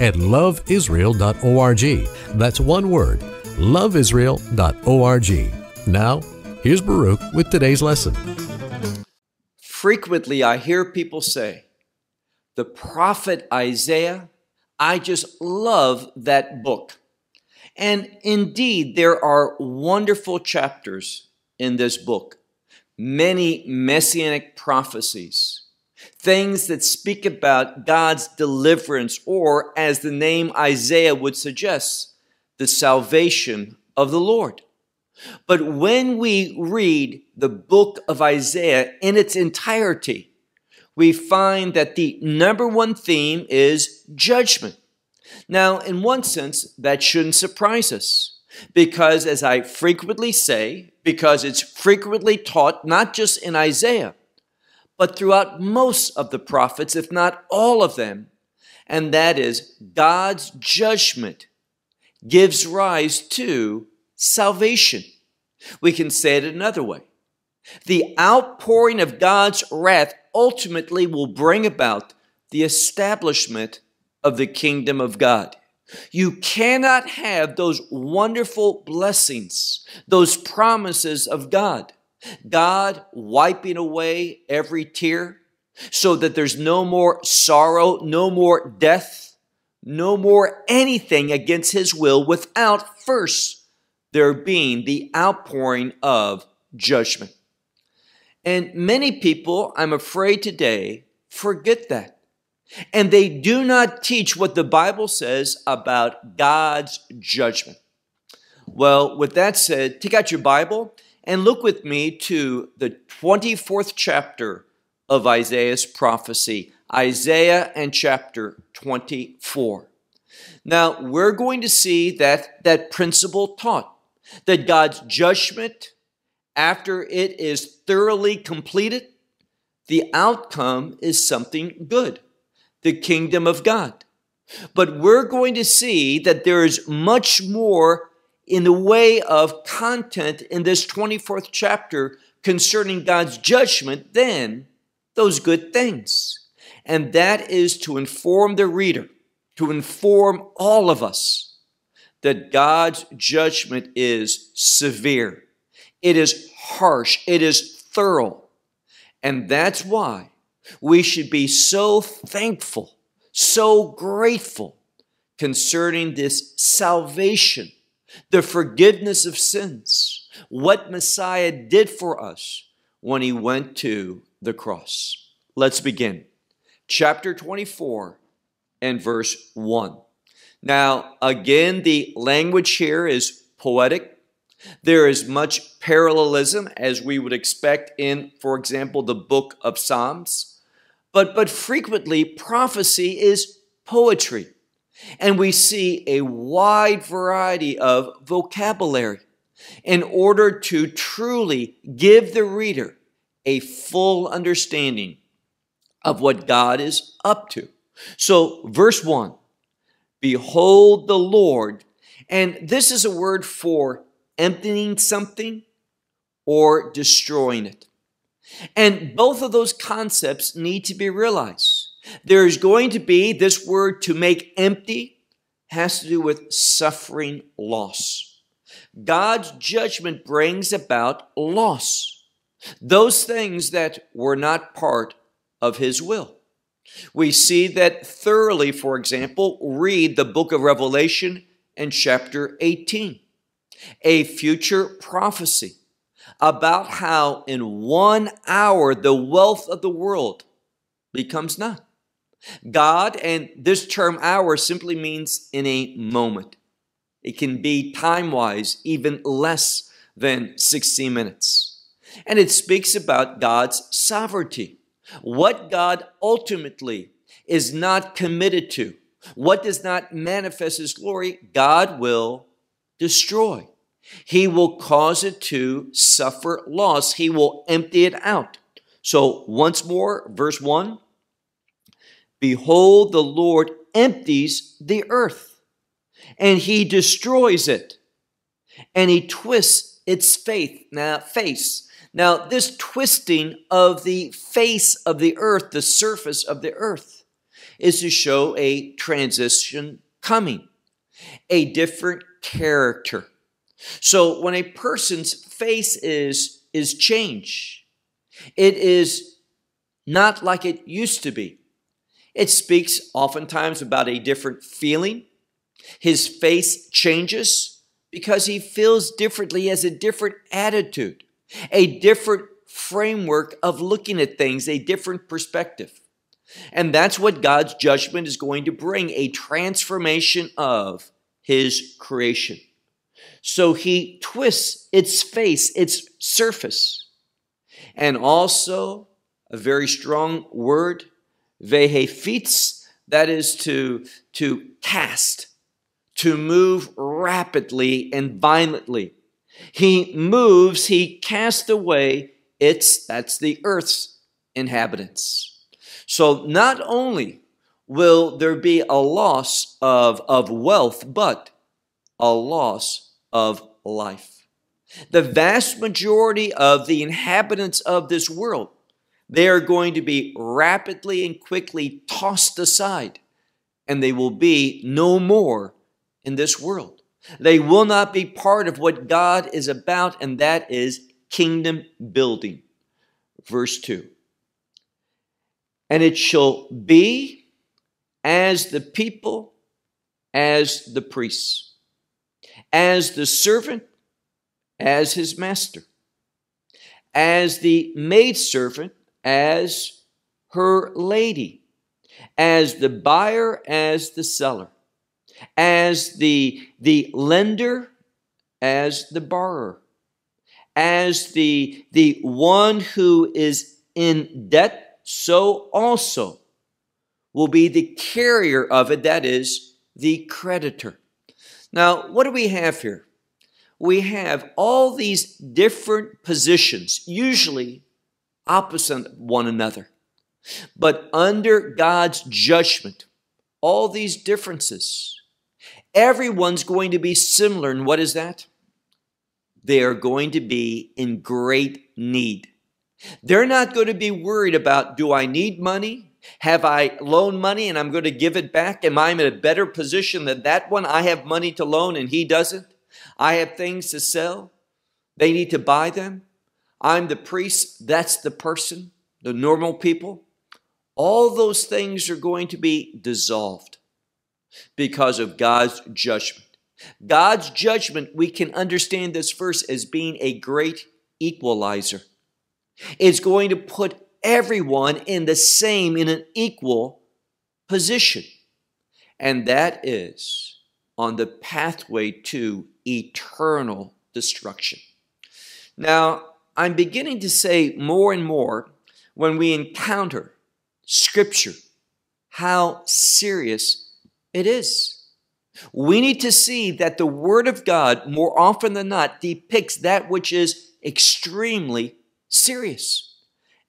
at loveisrael.org. That's one word, loveisrael.org. Now, here's Baruch with today's lesson. Frequently, I hear people say, the prophet Isaiah, I just love that book. And indeed, there are wonderful chapters in this book, many messianic prophecies, things that speak about God's deliverance, or as the name Isaiah would suggest, the salvation of the Lord. But when we read the book of Isaiah in its entirety, we find that the number one theme is judgment. Now, in one sense, that shouldn't surprise us because, as I frequently say, because it's frequently taught not just in Isaiah, but throughout most of the prophets, if not all of them, and that is God's judgment gives rise to salvation. We can say it another way. The outpouring of God's wrath ultimately will bring about the establishment of the kingdom of God. You cannot have those wonderful blessings, those promises of God. God wiping away every tear so that there's no more sorrow, no more death, no more anything against His will without first there being the outpouring of judgment. And many people, I'm afraid today, forget that. And they do not teach what the Bible says about God's judgment. Well, with that said, take out your Bible and look with me to the 24th chapter of Isaiah's prophecy, Isaiah and chapter 24. Now, we're going to see that that principle taught that God's judgment, after it is thoroughly completed, the outcome is something good the kingdom of God. But we're going to see that there is much more in the way of content in this 24th chapter concerning God's judgment than those good things. And that is to inform the reader, to inform all of us that God's judgment is severe, it is harsh, it is thorough. And that's why we should be so thankful, so grateful concerning this salvation, the forgiveness of sins, what Messiah did for us when he went to the cross. Let's begin. Chapter 24 and verse 1. Now, again, the language here is poetic. There is much parallelism, as we would expect in, for example, the book of Psalms. But, but frequently, prophecy is poetry. And we see a wide variety of vocabulary in order to truly give the reader a full understanding of what God is up to. So, verse 1 Behold the Lord, and this is a word for emptying something or destroying it. And both of those concepts need to be realized. There's going to be this word to make empty has to do with suffering loss. God's judgment brings about loss. Those things that were not part of his will. We see that thoroughly, for example, read the book of Revelation and chapter 18, a future prophecy about how in one hour the wealth of the world becomes none. God, and this term hour simply means in a moment. It can be time wise even less than 60 minutes. And it speaks about God's sovereignty, what God ultimately is not committed to, What does not manifest his glory, God will destroy. He will cause it to suffer loss. He will empty it out. So, once more, verse 1 Behold, the Lord empties the earth, and he destroys it, and he twists its faith, now, face. Now, this twisting of the face of the earth, the surface of the earth, is to show a transition coming, a different character. So when a person's face is, is changed, it is not like it used to be. It speaks oftentimes about a different feeling. His face changes because he feels differently, he has a different attitude, a different framework of looking at things, a different perspective. And that's what God's judgment is going to bring a transformation of his creation. So he twists its face, its surface. And also, a very strong word, vehefitz, that is to, to cast, to move rapidly and violently. He moves, he casts away its, that's the earth's inhabitants. So not only will there be a loss of, of wealth, but a loss of life. The vast majority of the inhabitants of this world, they are going to be rapidly and quickly tossed aside, and they will be no more in this world. They will not be part of what God is about, and that is kingdom building. Verse 2 And it shall be as the people, as the priests as the servant, as his master, as the maidservant, as her lady, as the buyer, as the seller, as the, the lender, as the borrower, as the, the one who is in debt, so also will be the carrier of it, that is, the creditor. Now, what do we have here? We have all these different positions, usually opposite one another. But under God's judgment, all these differences, everyone's going to be similar. And what is that? They are going to be in great need. They're not going to be worried about do I need money? Have I loaned money and I'm going to give it back? Am I in a better position than that one? I have money to loan and he doesn't. I have things to sell. They need to buy them. I'm the priest. That's the person, the normal people. All those things are going to be dissolved because of God's judgment. God's judgment, we can understand this verse as being a great equalizer. It's going to put everyone in the same, in an equal position. And that is on the pathway to eternal destruction. Now, I'm beginning to say more and more when we encounter Scripture how serious it is. We need to see that the Word of God, more often than not, depicts that which is extremely serious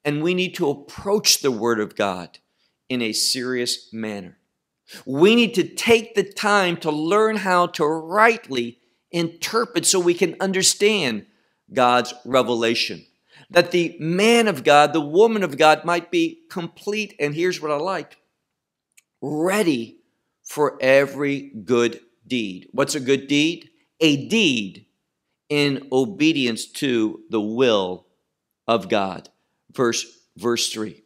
and we need to approach the Word of God in a serious manner. We need to take the time to learn how to rightly interpret so we can understand God's revelation. That the man of God, the woman of God might be complete, and here's what I like ready for every good deed. What's a good deed? A deed in obedience to the will of God verse, verse 3.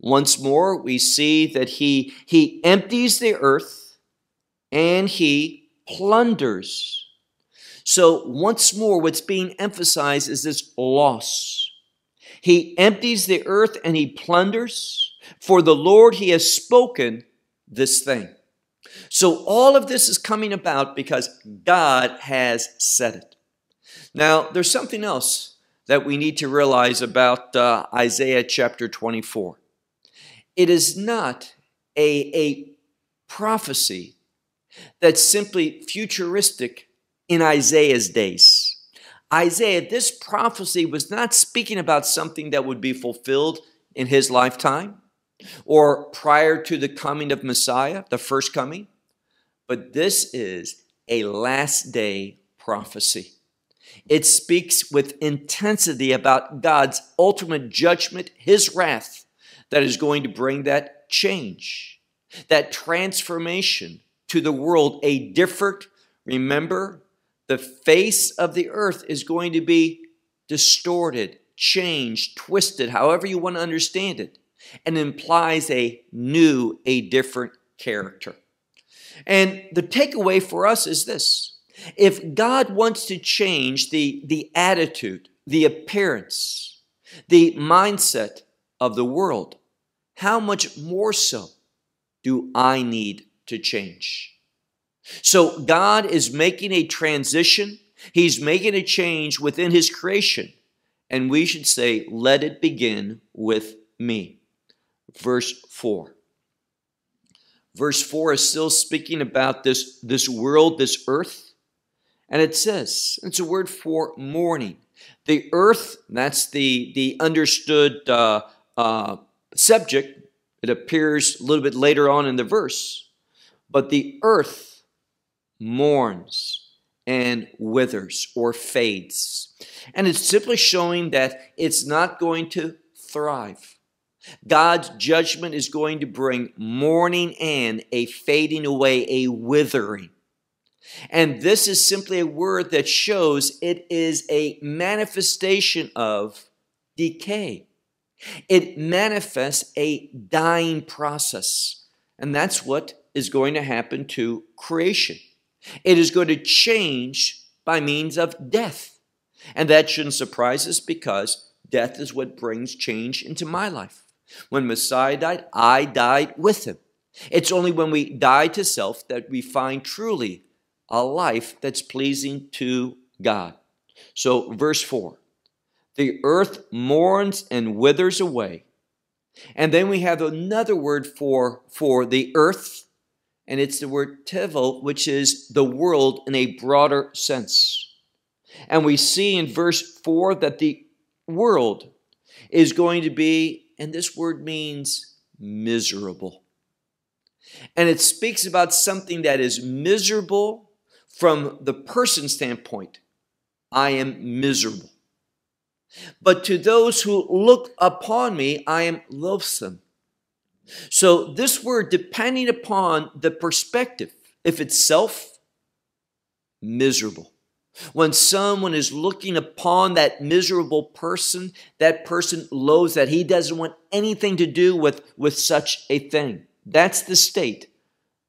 Once more, we see that he, he empties the earth and he plunders. So, once more, what's being emphasized is this loss. He empties the earth and he plunders. For the Lord, he has spoken this thing. So, all of this is coming about because God has said it. Now, there's something else that we need to realize about uh, Isaiah chapter 24. It is not a, a prophecy that's simply futuristic in Isaiah's days. Isaiah, this prophecy was not speaking about something that would be fulfilled in his lifetime or prior to the coming of Messiah, the first coming, but this is a last day prophecy. It speaks with intensity about God's ultimate judgment, his wrath, that is going to bring that change, that transformation to the world, a different, remember, the face of the earth is going to be distorted, changed, twisted, however you want to understand it, and implies a new, a different character. And the takeaway for us is this if God wants to change the, the attitude, the appearance, the mindset of the world, how much more so do I need to change? So God is making a transition. He's making a change within his creation. And we should say, let it begin with me. Verse 4. Verse 4 is still speaking about this, this world, this earth. And it says, it's a word for mourning. The earth, that's the, the understood uh, uh, subject. It appears a little bit later on in the verse. But the earth mourns and withers or fades. And it's simply showing that it's not going to thrive. God's judgment is going to bring mourning and a fading away, a withering. And this is simply a word that shows it is a manifestation of decay. It manifests a dying process. And that's what is going to happen to creation. It is going to change by means of death. And that shouldn't surprise us because death is what brings change into my life. When Messiah died, I died with him. It's only when we die to self that we find truly a life that's pleasing to God. So, verse 4 the earth mourns and withers away. And then we have another word for, for the earth, and it's the word tevel, which is the world in a broader sense. And we see in verse 4 that the world is going to be, and this word means miserable. And it speaks about something that is miserable from the person standpoint. I am miserable. But to those who look upon me, I am loathsome. So, this word, depending upon the perspective, if it's self, miserable. When someone is looking upon that miserable person, that person loathes that he doesn't want anything to do with, with such a thing. That's the state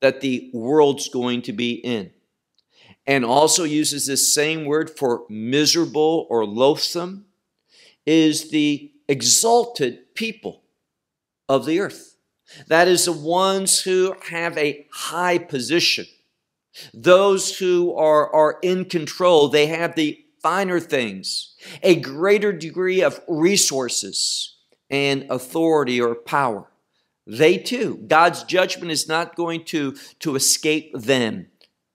that the world's going to be in. And also uses this same word for miserable or loathsome is the exalted people of the earth. That is the ones who have a high position. Those who are, are in control, they have the finer things, a greater degree of resources and authority or power. They too, God's judgment is not going to, to escape them,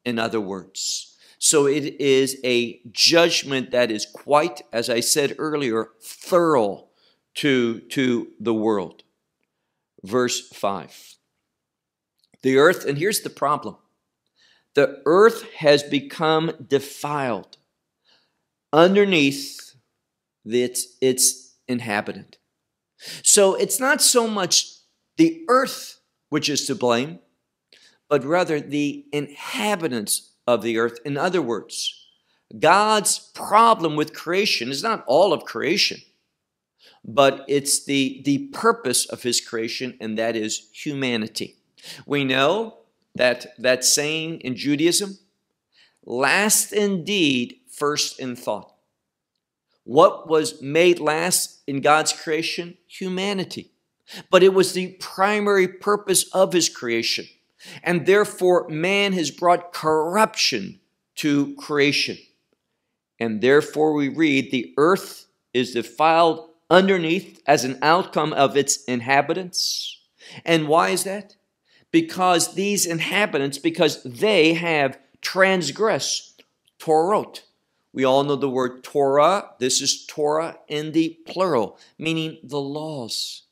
in other words. So it is a judgment that is quite, as I said earlier, thorough to, to the world. Verse 5. The earth, and here's the problem the earth has become defiled underneath its, its inhabitant. So it's not so much the earth which is to blame, but rather the inhabitants of the earth. In other words, God's problem with creation is not all of creation, but it's the, the purpose of his creation, and that is humanity. We know that that saying in Judaism, last indeed, first in thought. What was made last in God's creation? Humanity. But it was the primary purpose of his creation. And therefore, man has brought corruption to creation. And therefore, we read, the earth is defiled underneath as an outcome of its inhabitants. And why is that? because these inhabitants, because they have transgressed Torot. We all know the word Torah. This is Torah in the plural, meaning the laws,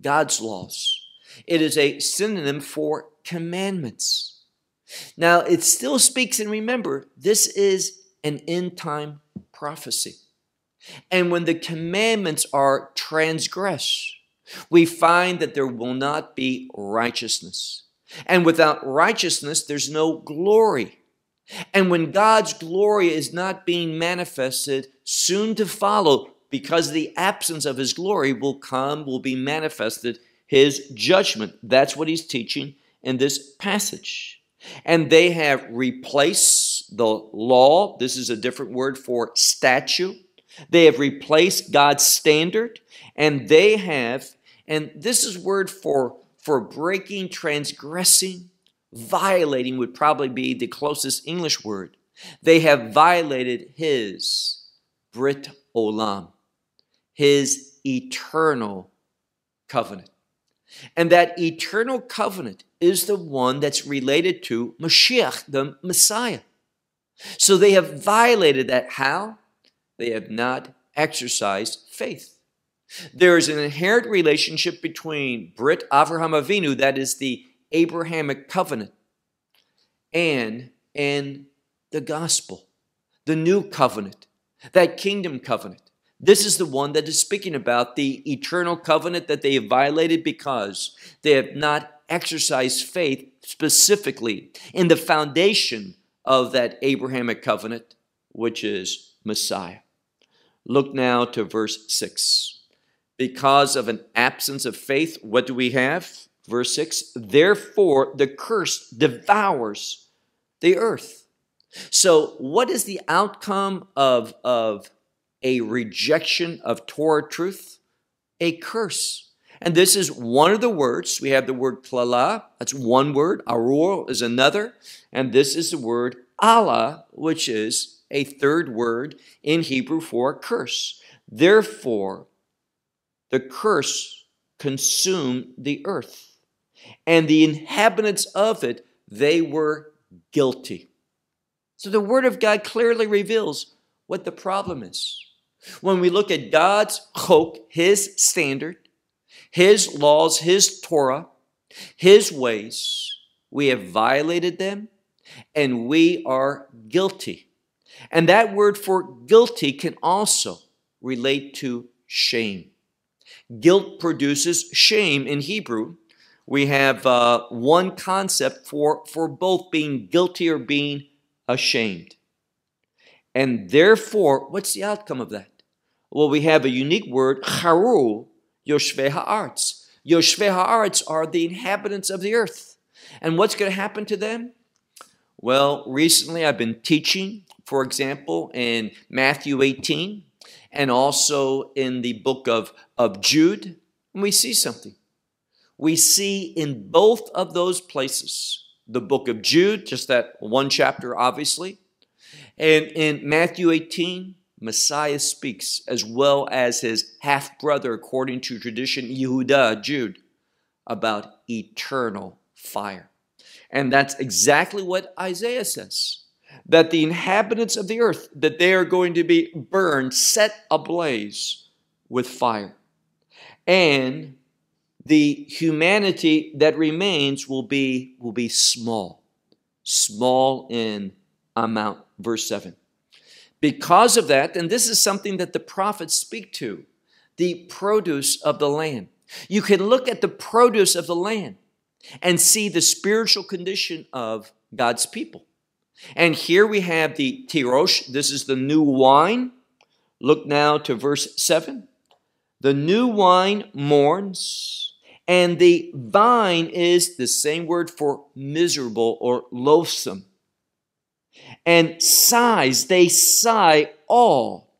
God's laws. It is a synonym for commandments. Now, it still speaks, and remember, this is an end time prophecy. And when the commandments are transgressed, we find that there will not be righteousness. And without righteousness, there's no glory. And when God's glory is not being manifested, soon to follow, because the absence of his glory will come, will be manifested, his judgment. That's what he's teaching in this passage. And they have replaced the law. This is a different word for statute. They have replaced God's standard, and they have, and this is word for for breaking, transgressing, violating would probably be the closest English word. They have violated his Brit Olam, his eternal covenant. And that eternal covenant is the one that's related to Mashiach, the Messiah. So they have violated that. How? They have not exercised faith. There is an inherent relationship between Brit Avraham Avinu, that is the Abrahamic covenant, and, and the gospel, the new covenant, that kingdom covenant. This is the one that is speaking about the eternal covenant that they have violated because they have not exercised faith specifically in the foundation of that Abrahamic covenant, which is Messiah. Look now to verse 6. Because of an absence of faith, what do we have? Verse 6 Therefore, the curse devours the earth. So, what is the outcome of, of a rejection of Torah truth? A curse. And this is one of the words. We have the word klala, that's one word. Arur is another. And this is the word alah, which is a third word in Hebrew for curse. Therefore, the curse consumed the earth, and the inhabitants of it, they were guilty. So the Word of God clearly reveals what the problem is. When we look at God's chok, His standard, His laws, His Torah, His ways, we have violated them and we are guilty. And that word for guilty can also relate to shame. Guilt produces shame in Hebrew. We have uh, one concept for, for both being guilty or being ashamed. And therefore, what's the outcome of that? Well, we have a unique word, charu, yoshvei ha'arts. Yoshvei ha'arts are the inhabitants of the earth. And what's going to happen to them? Well, recently I've been teaching, for example, in Matthew 18 and also in the book of, of Jude, and we see something. We see in both of those places, the book of Jude, just that one chapter, obviously, and in Matthew 18, Messiah speaks, as well as his half brother, according to tradition, Yehuda, Jude, about eternal fire. And that's exactly what Isaiah says that the inhabitants of the earth that they are going to be burned set ablaze with fire. And the humanity that remains will be will be small small in amount. Verse 7 because of that and this is something that the prophets speak to the produce of the land. You can look at the produce of the land and see the spiritual condition of God's people and here we have the tirosh. This is the new wine. Look now to verse 7. The new wine mourns, and the vine is the same word for miserable or loathsome. And sighs, they sigh all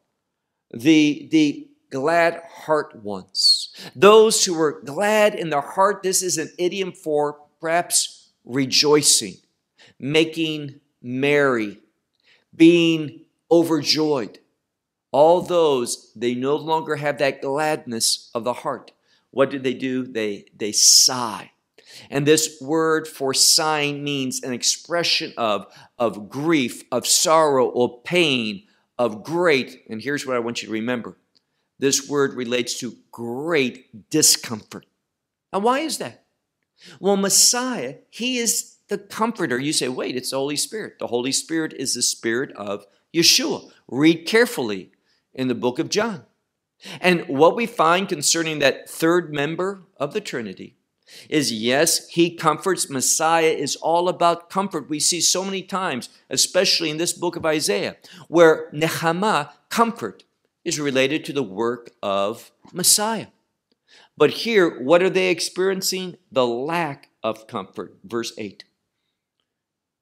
the, the glad heart ones. Those who are glad in their heart, this is an idiom for perhaps rejoicing, making merry, being overjoyed. All those, they no longer have that gladness of the heart. What do they do? They, they sigh. And this word for sign means an expression of, of grief, of sorrow, or pain, of great, and here's what I want you to remember this word relates to great discomfort. And why is that? Well, Messiah, he is the comforter. You say, wait, it's the Holy Spirit. The Holy Spirit is the spirit of Yeshua. Read carefully in the book of John. And what we find concerning that third member of the Trinity is yes, he comforts. Messiah is all about comfort. We see so many times, especially in this book of Isaiah, where Nehama, comfort, is related to the work of Messiah. But here, what are they experiencing? The lack of comfort. Verse 8.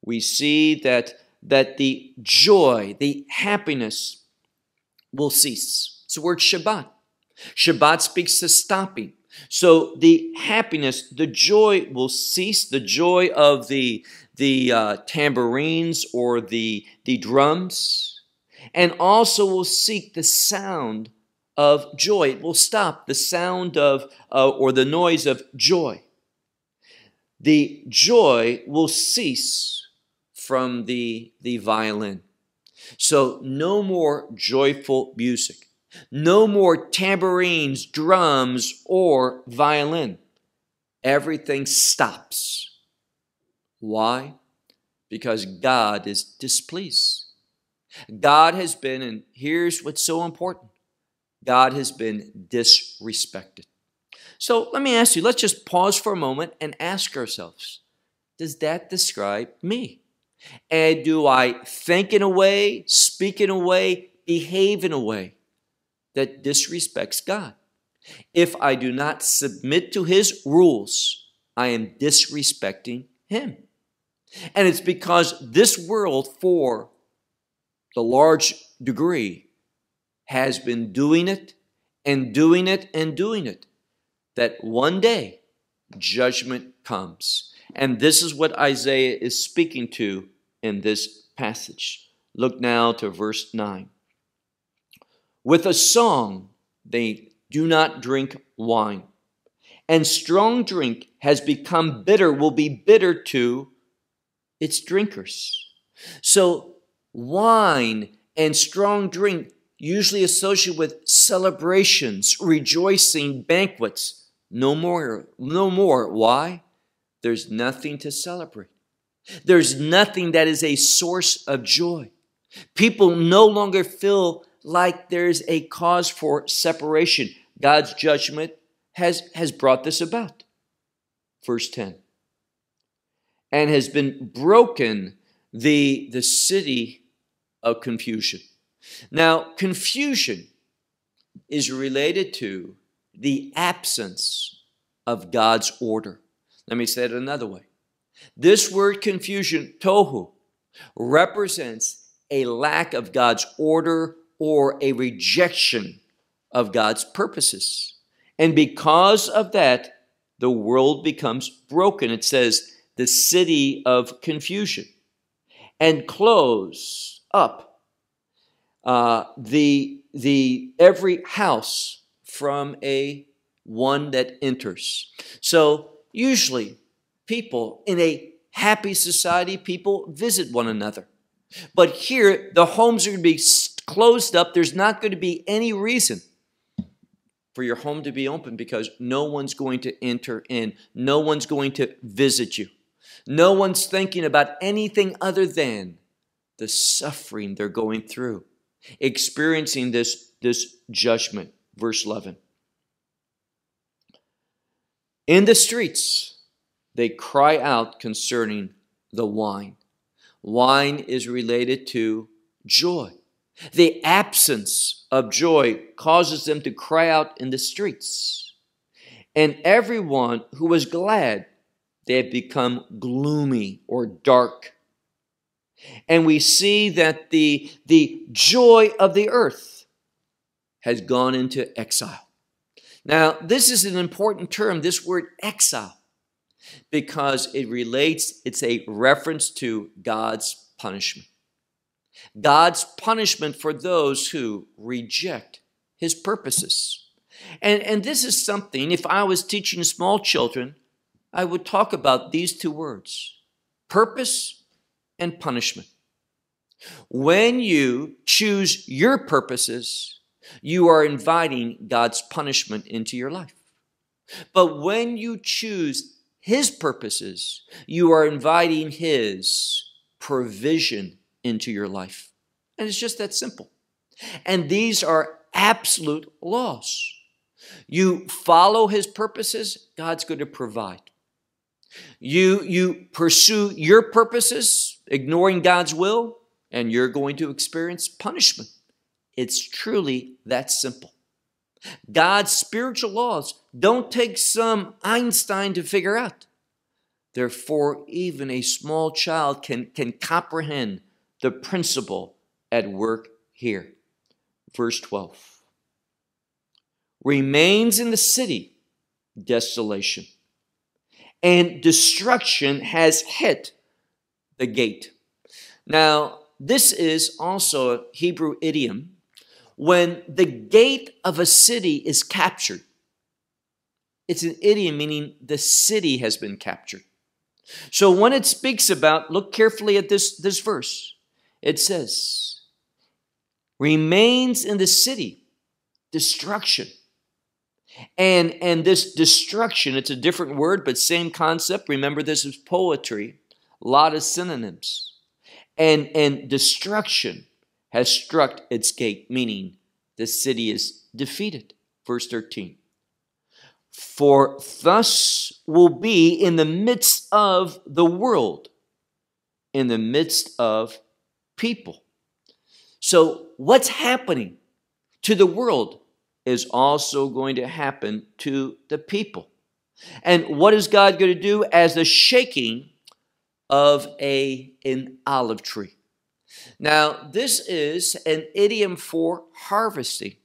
We see that, that the joy, the happiness will cease. It's the word Shabbat. Shabbat speaks to stopping. So the happiness, the joy will cease, the joy of the, the uh, tambourines or the, the drums, and also will seek the sound of joy. It will stop the sound of uh, or the noise of joy. The joy will cease from the, the violin. So, no more joyful music. No more tambourines, drums, or violin. Everything stops. Why? Because God is displeased. God has been, and here's what's so important God has been disrespected. So let me ask you, let's just pause for a moment and ask ourselves Does that describe me? And do I think in a way, speak in a way, behave in a way that disrespects God. If I do not submit to His rules, I am disrespecting Him. And it's because this world, for the large degree, has been doing it and doing it and doing it, that one day judgment comes. And this is what Isaiah is speaking to in this passage. Look now to verse 9. With a song, they do not drink wine. And strong drink has become bitter, will be bitter to its drinkers. So, wine and strong drink usually associated with celebrations, rejoicing, banquets. No more, no more. Why? There's nothing to celebrate. There's nothing that is a source of joy. People no longer feel like there's a cause for separation. God's judgment has, has brought this about. Verse 10 and has been broken the, the city of confusion. Now, confusion is related to the absence of God's order. Let me say it another way. This word confusion, tohu, represents a lack of God's order or a rejection of God's purposes. And because of that, the world becomes broken. It says, the city of confusion, and close up uh, the, the every house from a one that enters. So usually people in a happy society, people visit one another. But here, the homes are going to be closed up. There's not going to be any reason for your home to be open because no one's going to enter in. No one's going to visit you. No one's thinking about anything other than the suffering they're going through, experiencing this, this judgment. Verse 11. In the streets, they cry out concerning the wine. Wine is related to joy. The absence of joy causes them to cry out in the streets. And everyone who was glad, they have become gloomy or dark. And we see that the, the joy of the earth has gone into exile. Now, this is an important term, this word exile, because it relates, it's a reference to God's punishment. God's punishment for those who reject his purposes. And, and this is something, if I was teaching small children, I would talk about these two words purpose and punishment. When you choose your purposes, you are inviting God's punishment into your life. But when you choose His purposes, you are inviting His provision into your life. And it's just that simple. And these are absolute laws. You follow His purposes, God's going to provide. You, you pursue your purposes, ignoring God's will, and you're going to experience punishment. It's truly that simple. God's spiritual laws don't take some Einstein to figure out. Therefore, even a small child can, can comprehend the principle at work here. Verse 12 remains in the city desolation, and destruction has hit the gate. Now, this is also a Hebrew idiom when the gate of a city is captured. It's an idiom meaning the city has been captured. So when it speaks about, look carefully at this, this verse. It says, remains in the city destruction. And, and this destruction, it's a different word, but same concept. Remember, this is poetry, a lot of synonyms. And, and destruction has struck its gate, meaning the city is defeated. Verse 13. For thus will be in the midst of the world, in the midst of people. So, what's happening to the world is also going to happen to the people. And what is God going to do as the shaking of a, an olive tree? Now, this is an idiom for harvesting.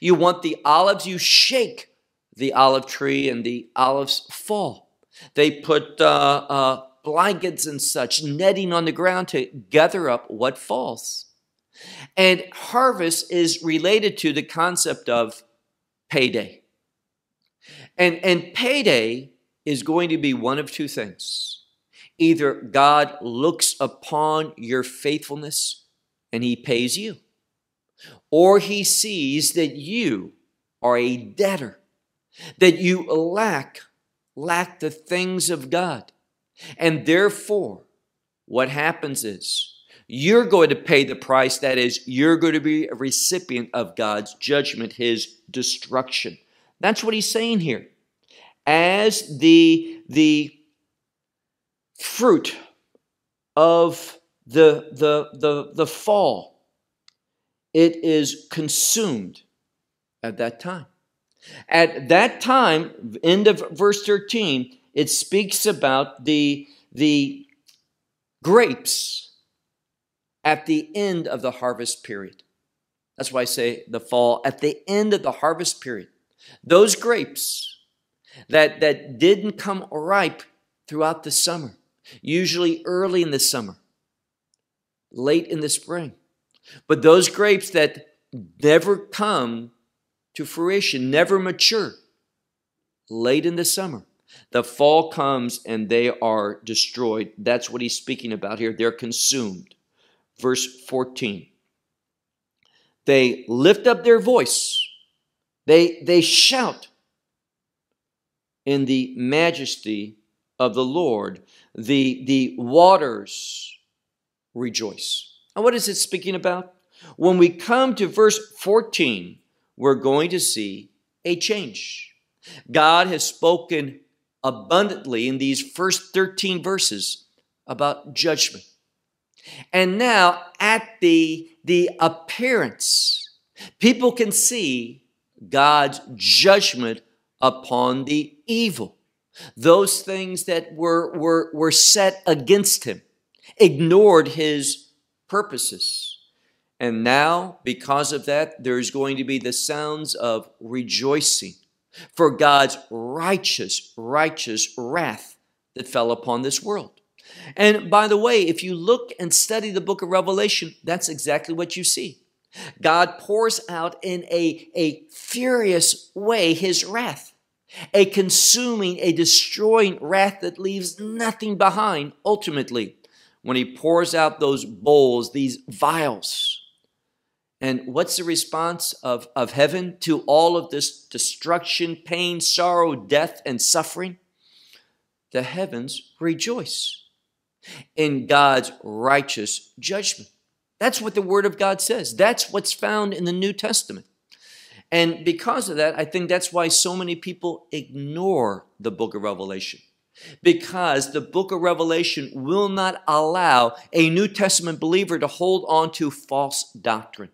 You want the olives, you shake the olive tree, and the olives fall. They put uh, uh, blankets and such, netting on the ground to gather up what falls. And harvest is related to the concept of payday. And, and payday is going to be one of two things Either God looks upon your faithfulness and he pays you, or he sees that you are a debtor, that you lack, lack the things of God. And therefore, what happens is you're going to pay the price. That is, you're going to be a recipient of God's judgment, his destruction. That's what he's saying here. As the, the fruit of the, the, the, the fall, it is consumed at that time. At that time, end of verse 13, it speaks about the, the grapes at the end of the harvest period. That's why I say the fall, at the end of the harvest period. Those grapes that, that didn't come ripe throughout the summer, usually early in the summer, late in the spring. But those grapes that never come to fruition, never mature, late in the summer, the fall comes and they are destroyed. That's what he's speaking about here. They're consumed. Verse 14. They lift up their voice, they, they shout in the majesty of the Lord the, the waters rejoice. And what is it speaking about? When we come to verse 14, we're going to see a change. God has spoken abundantly in these first 13 verses about judgment. And now, at the, the appearance, people can see God's judgment upon the evil those things that were, were, were set against him, ignored his purposes. And now, because of that, there's going to be the sounds of rejoicing for God's righteous, righteous wrath that fell upon this world. And by the way, if you look and study the book of Revelation, that's exactly what you see. God pours out in a, a furious way his wrath. A consuming, a destroying wrath that leaves nothing behind ultimately when he pours out those bowls, these vials. And what's the response of, of heaven to all of this destruction, pain, sorrow, death, and suffering? The heavens rejoice in God's righteous judgment. That's what the Word of God says. That's what's found in the New Testament. And because of that, I think that's why so many people ignore the book of Revelation. Because the book of Revelation will not allow a New Testament believer to hold on to false doctrine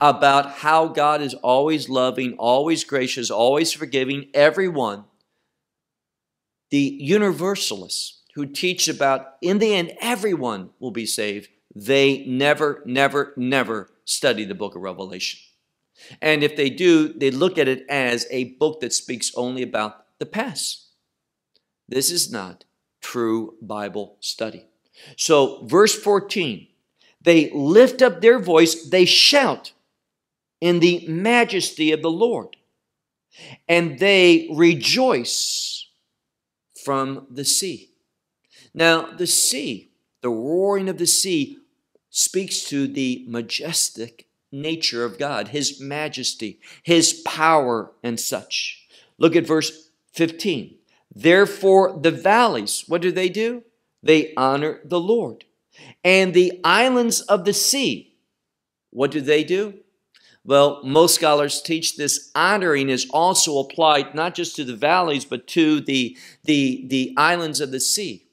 about how God is always loving, always gracious, always forgiving everyone. The universalists who teach about in the end everyone will be saved, they never, never, never study the book of Revelation. And if they do, they look at it as a book that speaks only about the past. This is not true Bible study. So, verse 14, they lift up their voice, they shout in the majesty of the Lord, and they rejoice from the sea. Now, the sea, the roaring of the sea, speaks to the majestic nature of God, His majesty, His power, and such. Look at verse 15. Therefore, the valleys, what do they do? They honor the Lord. And the islands of the sea, what do they do? Well, most scholars teach this honoring is also applied not just to the valleys, but to the, the, the islands of the sea.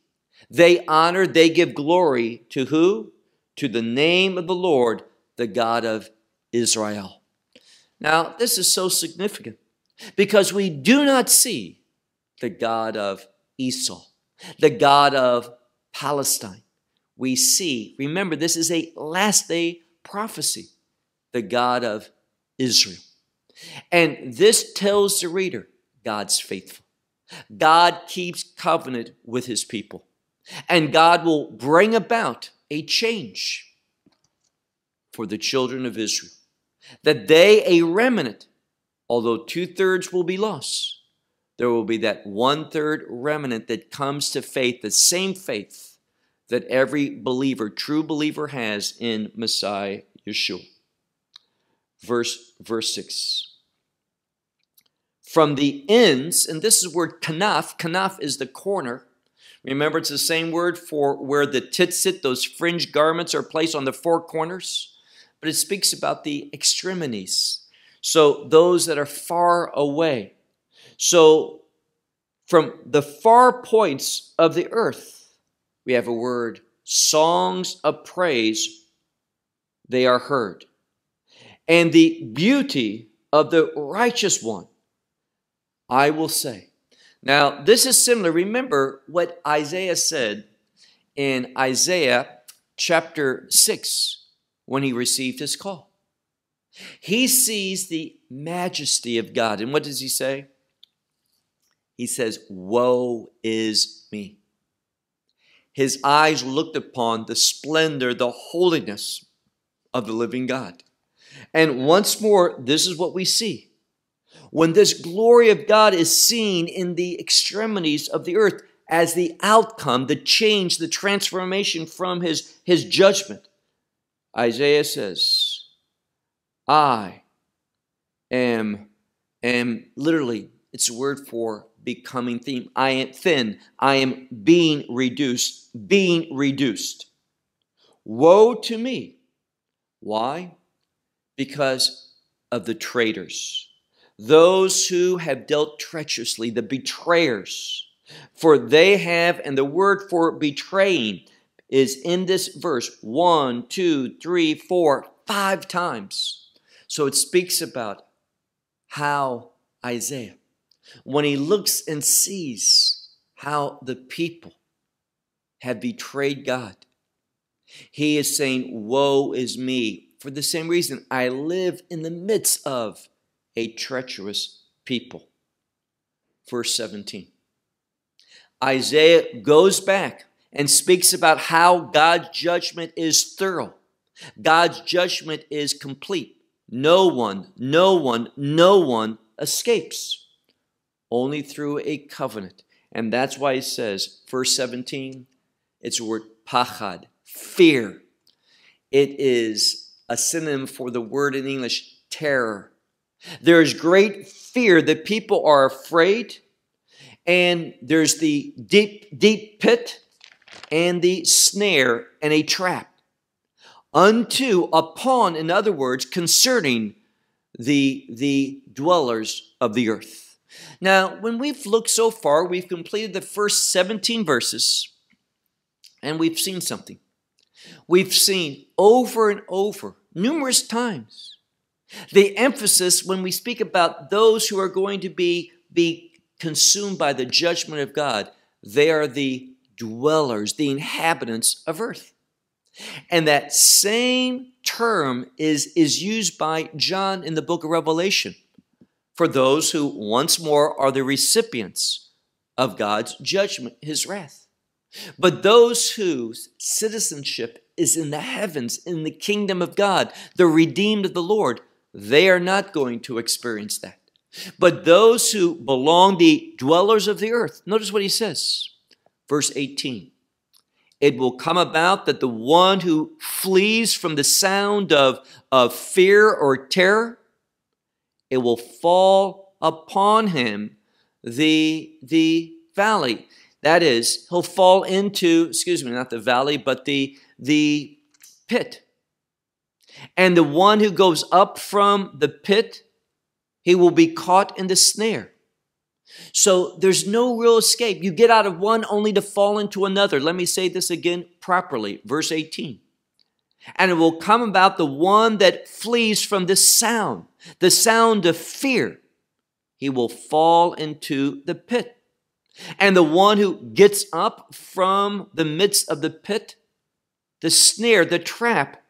They honor, they give glory to who? To the name of the Lord the God of Israel. Now, this is so significant because we do not see the God of Esau, the God of Palestine. We see, remember, this is a last day prophecy, the God of Israel. And this tells the reader God's faithful. God keeps covenant with his people, and God will bring about a change for the children of Israel. That they, a remnant, although two thirds will be lost, there will be that one third remnant that comes to faith, the same faith that every believer, true believer, has in Messiah Yeshua. Verse, verse 6. From the ends, and this is where kanaf, kanaf is the corner. Remember, it's the same word for where the tzitzit, those fringe garments, are placed on the four corners but it speaks about the extremities. So those that are far away. So from the far points of the earth, we have a word songs of praise, they are heard. And the beauty of the righteous one, I will say. Now, this is similar. Remember what Isaiah said in Isaiah chapter 6 when he received his call. He sees the majesty of God. And what does he say? He says, Woe is me. His eyes looked upon the splendor, the holiness of the living God. And once more, this is what we see. When this glory of God is seen in the extremities of the earth as the outcome, the change, the transformation from his, his judgment, Isaiah says, I am, am literally, it's a word for becoming thin. I am thin. I am being reduced, being reduced. Woe to me. Why? Because of the traitors, those who have dealt treacherously, the betrayers. For they have, and the word for betraying is in this verse one, two, three, four, five times. So it speaks about how Isaiah, when he looks and sees how the people have betrayed God, he is saying, Woe is me. For the same reason, I live in the midst of a treacherous people. Verse 17. Isaiah goes back and speaks about how God's judgment is thorough. God's judgment is complete. No one, no one, no one escapes. only through a covenant. And that's why he says, verse 17, it's the word pachad, fear. It is a synonym for the word in English, terror. There is great fear that people are afraid, and there's the deep, deep pit and the snare and a trap. Unto, upon, in other words, concerning the, the dwellers of the earth. Now, when we've looked so far, we've completed the first 17 verses, and we've seen something. We've seen over and over, numerous times, the emphasis when we speak about those who are going to be, be consumed by the judgment of God, they are the dwellers, the inhabitants of earth. And that same term is, is used by John in the book of Revelation for those who once more are the recipients of God's judgment, his wrath. But those whose citizenship is in the heavens, in the kingdom of God, the redeemed of the Lord, they are not going to experience that. But those who belong, the dwellers of the earth, notice what he says, verse 18. It will come about that the one who flees from the sound of, of fear or terror, it will fall upon him the, the valley. That is, he'll fall into, excuse me, not the valley, but the, the pit. And the one who goes up from the pit, he will be caught in the snare. So there's no real escape. You get out of one only to fall into another. Let me say this again properly. Verse 18. And it will come about the one that flees from the sound, the sound of fear. He will fall into the pit. And the one who gets up from the midst of the pit, the snare, the trap,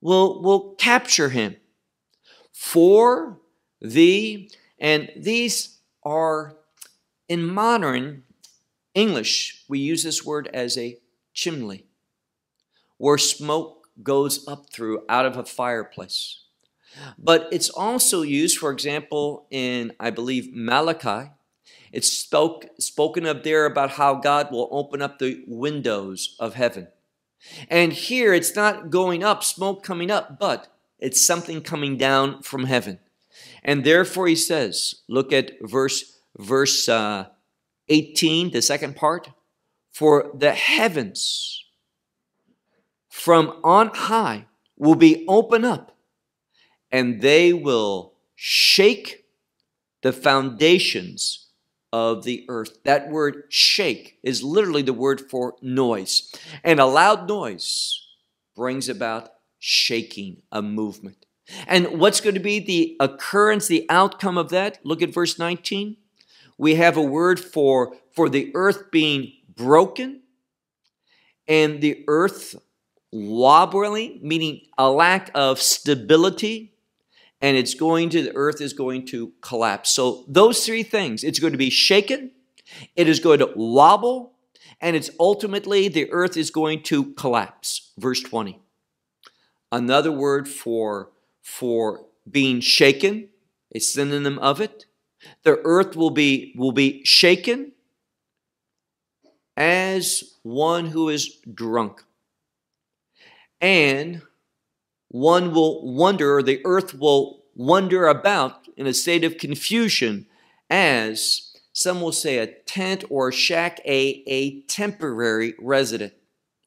will, will capture him. For the, and these are in modern English, we use this word as a chimney, where smoke goes up through out of a fireplace. But it's also used, for example, in, I believe, Malachi. It's spoke, spoken of there about how God will open up the windows of heaven. And here it's not going up, smoke coming up, but it's something coming down from heaven. And therefore he says, look at verse verse uh, 18, the second part, for the heavens from on high will be open up and they will shake the foundations of the earth. That word shake is literally the word for noise. And a loud noise brings about shaking, a movement. And what's going to be the occurrence, the outcome of that? Look at verse 19 we have a word for, for the earth being broken and the earth wobbling, meaning a lack of stability, and it's going to, the earth is going to collapse. So, those three things it's going to be shaken, it is going to wobble, and it's ultimately the earth is going to collapse. Verse 20. Another word for, for being shaken, a synonym of it, the earth will be, will be shaken as one who is drunk. And one will wonder, the earth will wonder about in a state of confusion as some will say a tent or a shack, a, a temporary resident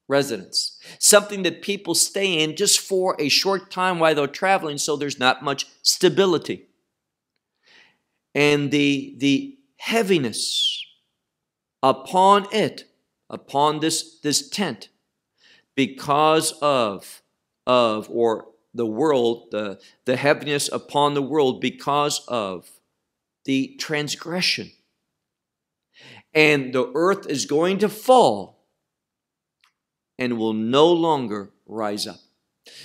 residence, something that people stay in just for a short time while they're traveling, so there's not much stability and the, the heaviness upon it, upon this, this tent, because of, of or the world, the, the heaviness upon the world because of the transgression. And the earth is going to fall and will no longer rise up.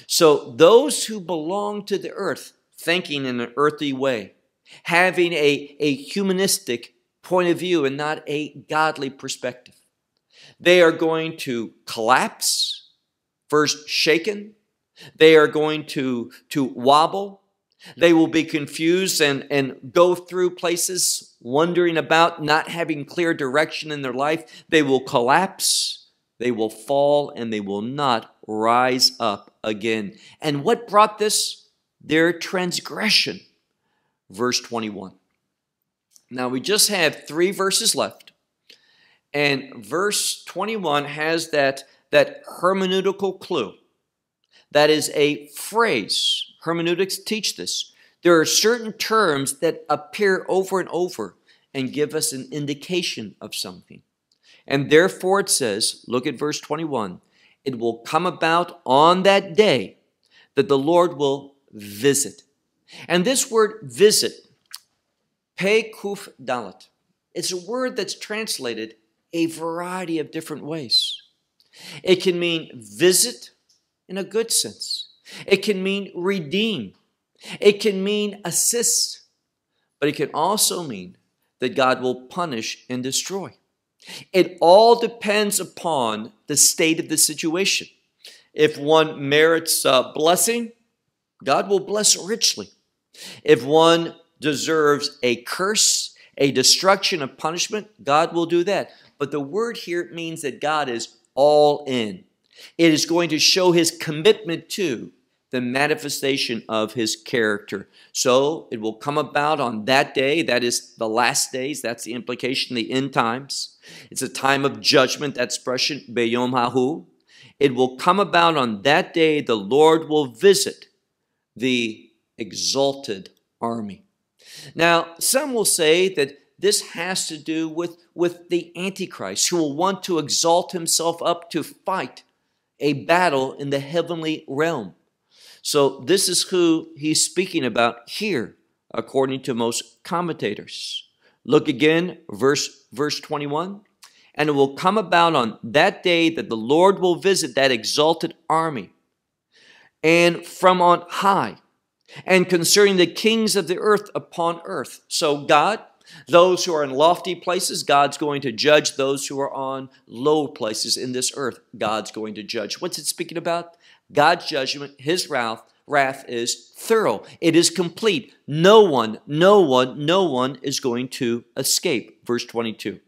So those who belong to the earth, thinking in an earthly way, having a, a humanistic point of view and not a godly perspective. They are going to collapse, first shaken. They are going to, to wobble. They will be confused and, and go through places wondering about not having clear direction in their life. They will collapse, they will fall, and they will not rise up again. And what brought this? Their transgression. Verse 21. Now we just have three verses left. And verse 21 has that, that hermeneutical clue. That is a phrase hermeneutics teach this. There are certain terms that appear over and over and give us an indication of something. And therefore it says, look at verse 21, it will come about on that day that the Lord will visit. And this word visit, pe kuf dalet, it's a word that's translated a variety of different ways. It can mean visit in a good sense. It can mean redeem. It can mean assist. But it can also mean that God will punish and destroy. It all depends upon the state of the situation. If one merits a blessing, God will bless richly. If one deserves a curse, a destruction, a punishment, God will do that. But the word here means that God is all in. It is going to show his commitment to the manifestation of his character. So it will come about on that day, that is the last days, that's the implication, the end times. It's a time of judgment, that expression, Beyom Hahu. It will come about on that day, the Lord will visit the exalted army. Now, some will say that this has to do with, with the Antichrist, who will want to exalt himself up to fight a battle in the heavenly realm. So, this is who he's speaking about here, according to most commentators. Look again, verse, verse 21. And it will come about on that day that the Lord will visit that exalted army and from on high, and concerning the kings of the earth upon earth. So, God, those who are in lofty places, God's going to judge those who are on low places in this earth. God's going to judge. What's it speaking about? God's judgment, his wrath, wrath is thorough. It is complete. No one, no one, no one is going to escape. Verse 22.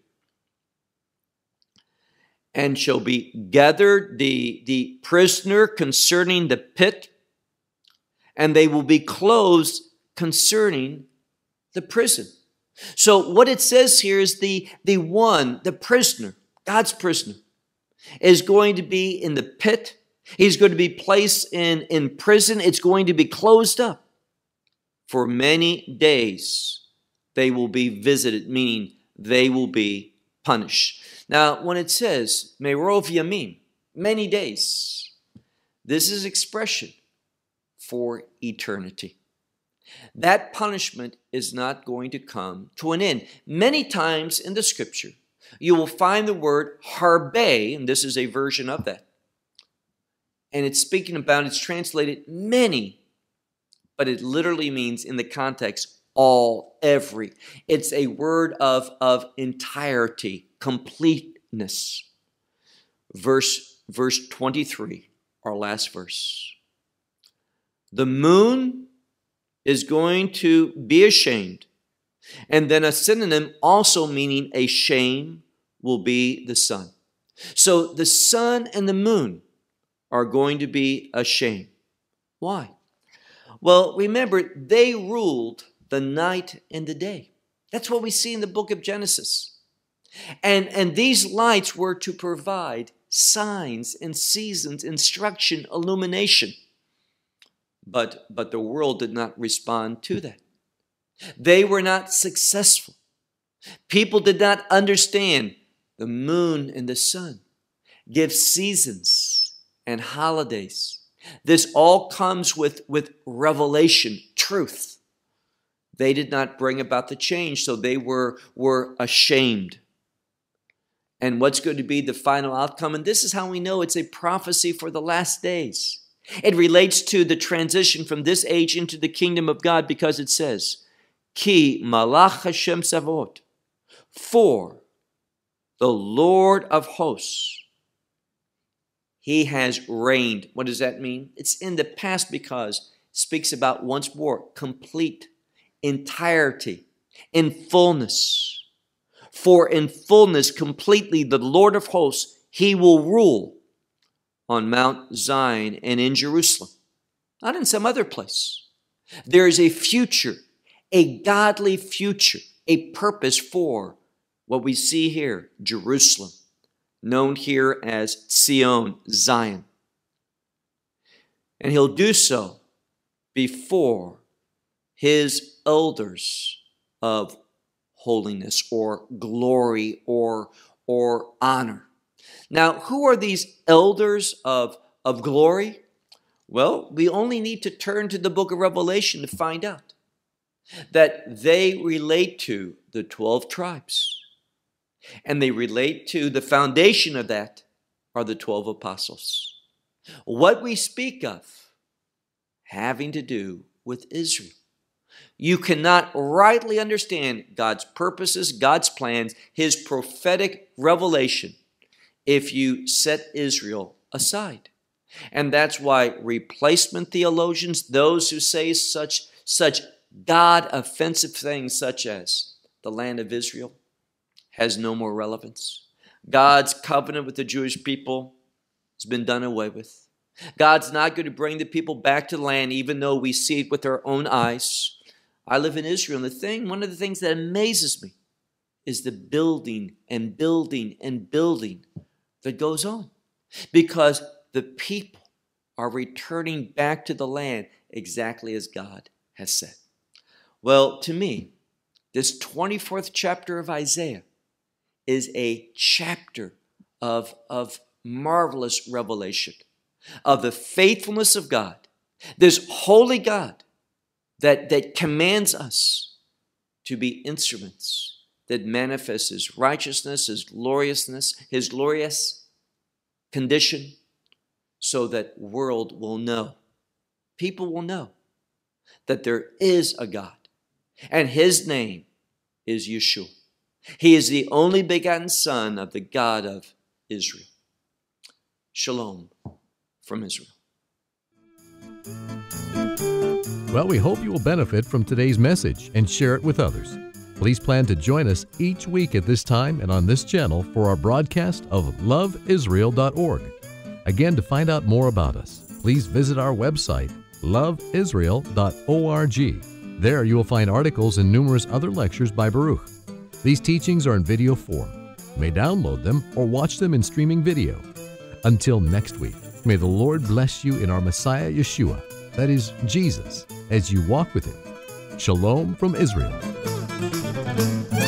And shall be gathered the, the prisoner concerning the pit, and they will be closed concerning the prison. So what it says here is the, the one, the prisoner, God's prisoner, is going to be in the pit. He's going to be placed in, in prison. It's going to be closed up. For many days, they will be visited, meaning they will be punished. Now, when it says, Merov Yamim, many days, this is expression for eternity. That punishment is not going to come to an end. Many times in the scripture, you will find the word harbe, and this is a version of that. And it's speaking about, it's translated many, but it literally means in the context all, every. It's a word of, of entirety, completeness. Verse, verse 23, our last verse. The moon is going to be ashamed. And then a synonym also meaning a shame will be the sun. So the sun and the moon are going to be ashamed. Why? Well, remember, they ruled the night and the day. That's what we see in the book of Genesis. And, and these lights were to provide signs and seasons, instruction, illumination. But, but the world did not respond to that. They were not successful. People did not understand the moon and the sun give seasons and holidays. This all comes with, with revelation, truth. They did not bring about the change, so they were, were ashamed. And what's going to be the final outcome? And this is how we know it's a prophecy for the last days. It relates to the transition from this age into the kingdom of God because it says, Ki malach Hashem Savot, for the Lord of hosts, he has reigned. What does that mean? It's in the past because speaks about once more complete, entirety, in fullness. For in fullness, completely, the Lord of hosts, he will rule on Mount Zion and in Jerusalem, not in some other place. There is a future, a godly future, a purpose for what we see here, Jerusalem, known here as Sion, Zion. And he'll do so before his elders of holiness or glory or, or honor. Now, who are these elders of, of glory? Well, we only need to turn to the book of Revelation to find out that they relate to the 12 tribes. And they relate to the foundation of that are the 12 apostles. What we speak of having to do with Israel. You cannot rightly understand God's purposes, God's plans, His prophetic revelation if you set Israel aside. And that's why replacement theologians, those who say such, such God offensive things such as the land of Israel, has no more relevance. God's covenant with the Jewish people has been done away with. God's not going to bring the people back to the land, even though we see it with our own eyes. I live in Israel, and the thing, one of the things that amazes me is the building and building and building that goes on because the people are returning back to the land exactly as God has said. Well, to me, this 24th chapter of Isaiah is a chapter of, of marvelous revelation of the faithfulness of God, this holy God that, that commands us to be instruments that manifests his righteousness, his gloriousness, his glorious condition, so that world will know, people will know that there is a God, and his name is Yeshua. He is the only begotten Son of the God of Israel. Shalom from Israel. Well, we hope you will benefit from today's message and share it with others. Please plan to join us each week at this time and on this channel for our broadcast of loveisrael.org. Again, to find out more about us, please visit our website, loveisrael.org. There you will find articles and numerous other lectures by Baruch. These teachings are in video form. You may download them or watch them in streaming video. Until next week, may the Lord bless you in our Messiah Yeshua, that is, Jesus, as you walk with Him. Shalom from Israel. Yeah.